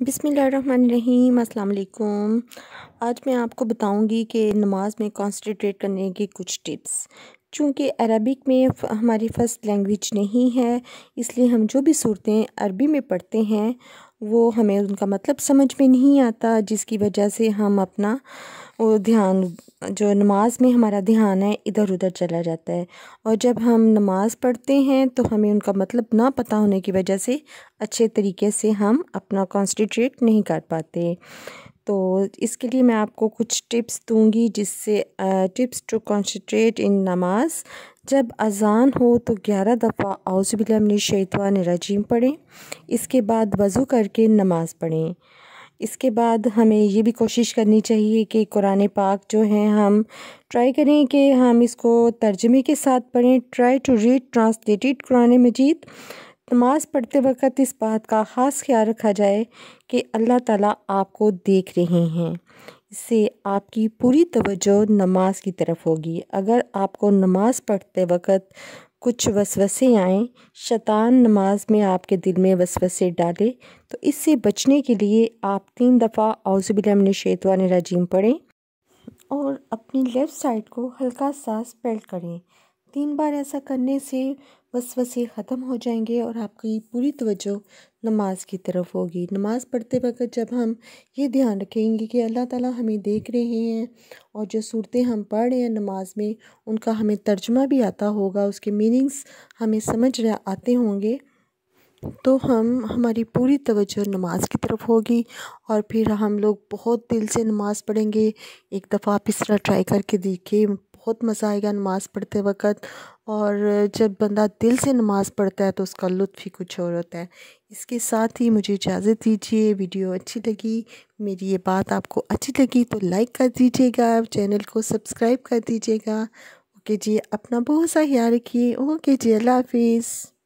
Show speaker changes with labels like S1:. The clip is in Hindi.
S1: बिसमीम वालेकुम। आज मैं आपको बताऊँगी कि नमाज़ में कंसंट्रेट करने की कुछ टिप्स चूँकि अरबिक में हमारी फ़र्स्ट लैंग्वेज नहीं है, इसलिए हम जो भी सूरतें अरबी में पढ़ते हैं, वो हमें उनका मतलब समझ में नहीं आता, जिसकी वजह से हम अपना वो ध्यान, जो नमाज़ में हमारा ध्यान है, इधर उधर चला जाता है। और जब हम नमाज़ पढ़ते हैं तो हमें उनका मतलब ना पता होने की वजह से अच्छे तरीके से हम अपना कॉन्सन्ट्रेट नहीं कर पाते। तो इसके लिए मैं आपको कुछ टिप्स दूँगी, जिससे टिप्स टू कॉन्सन्ट्रेट इन नमाज़। जब अज़ान हो तो ग्यारह दफ़ा आउज़बिल्लिमिन शैतान रजीम पढ़ें। इसके बाद वज़ू करके नमाज़ पढ़ें। इसके बाद हमें ये भी कोशिश करनी चाहिए कि कुरान पाक जो है हम ट्राई करें कि हम इसको तर्जमे के साथ पढ़ें try to read translated Quran Majeed. नमाज़ पढ़ते वक्त इस बात का ख़ास ख्याल रखा जाए कि अल्लाह ताला आपको देख रहे हैं। इससे आपकी पूरी तवज्जो नमाज़ की तरफ़ होगी। अगर आपको नमाज़ पढ़ते वक्त कुछ वसवसे आएँ, शैतान नमाज़ में आपके दिल में वसवसे डाले। तो इससे बचने के लिए आप तीन दफ़ा औज़बिल्लिमिन शेतवान रजीम पढ़ें और अपनी लेफ़्ट साइड को हल्का सा स्पेल्ट करें। तीन बार ऐसा करने से वसवसे ख़त्म हो जाएँगे और आपकी पूरी तवज्जो नमाज़ की तरफ़ होगी। नमाज़ पढ़ते वक्त जब हम ये ध्यान रखेंगे कि अल्लाह ताला हमें देख रहे हैं और जो सूरतें हम पढ़ रहे हैं नमाज़ में, उनका हमें तर्जमा भी आता होगा, उसके मीनिंग्स हमें समझ आते होंगे तो हम, हमारी पूरी तवज्जो नमाज़ की तरफ़ होगी और फिर हम लोग बहुत दिल से नमाज़ पढ़ेंगे। एक दफ़ा आप इस तरह ट्राई करके देखिए बहुत मज़ा आएगा नमाज़ पढ़ते वक्त और जब बंदा दिल से नमाज़ पढ़ता है तो उसका लुत्फ़ ही कुछ और होता है। इसके साथ ही मुझे इजाज़त दीजिए, वीडियो अच्छी लगी, मेरी ये बात आपको अच्छी लगी तो लाइक कर दीजिएगा, चैनल को सब्सक्राइब कर दीजिएगा। ओके जी, अपना बहुत सा ख्याल रखिए। ओके जी, अल्लाह हाफिज़।